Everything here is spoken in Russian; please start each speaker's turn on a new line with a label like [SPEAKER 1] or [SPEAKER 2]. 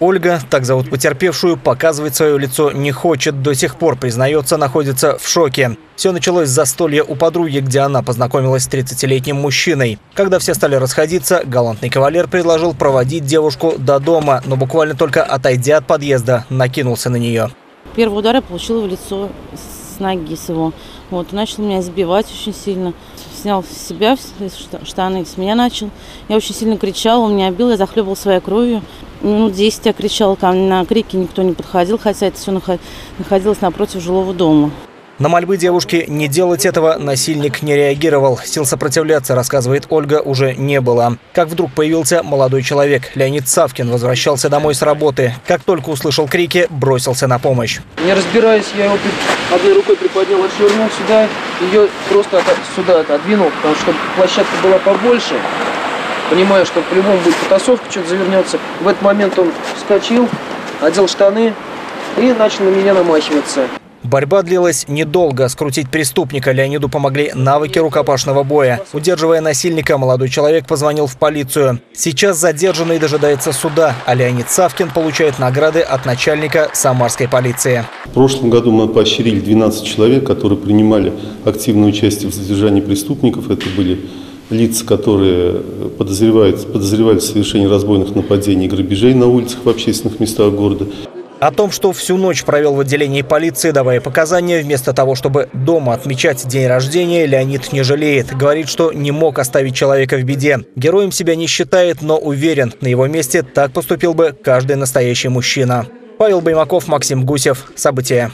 [SPEAKER 1] Ольга, так зовут потерпевшую, показывать свое лицо не хочет. До сих пор, признается, находится в шоке. Все началось с застолья у подруги, где она познакомилась с 30-летним мужчиной. Когда все стали расходиться, галантный кавалер предложил проводить девушку до дома, но буквально только отойдя от подъезда, накинулся на нее.
[SPEAKER 2] Первый удар я получила в лицо с ноги с его. Вот, начал меня избивать очень сильно. Снял с себя штаны, с меня начал. Я очень сильно кричала, он меня бил, я захлебывал своей кровью. Минут 10 я кричала, ко мне на крики никто не подходил, хотя это все находилось напротив жилого дома.
[SPEAKER 1] На мольбы девушки не делать этого насильник не реагировал. Сил сопротивляться, рассказывает Ольга, уже не было. Как вдруг появился молодой человек. Леонид Савкин возвращался домой с работы. Как только услышал крики, бросился на помощь.
[SPEAKER 3] Не разбираясь, я его одной рукой приподнял, отшвырнул сюда. Ее просто сюда отодвинул, потому что площадка была побольше. Понимаю, что по-любому будет потасовка, что-то завернется. В этот момент он вскочил, одел штаны и начал на меня намахиваться.
[SPEAKER 1] Борьба длилась недолго. Скрутить преступника Леониду помогли навыки рукопашного боя. Удерживая насильника, молодой человек позвонил в полицию. Сейчас задержанный дожидается суда, а Леонид Савкин получает награды от начальника самарской полиции.
[SPEAKER 4] В прошлом году мы поощрили 12 человек, которые принимали активное участие в задержании преступников. Это были лица, которые подозревают, подозревали в совершении разбойных нападений и грабежей на улицах в общественных местах города.
[SPEAKER 1] О том, что всю ночь провел в отделении полиции, давая показания, вместо того, чтобы дома отмечать день рождения, Леонид не жалеет. Говорит, что не мог оставить человека в беде. Героем себя не считает, но уверен, на его месте так поступил бы каждый настоящий мужчина. Павел Баймаков, Максим Гусев. События.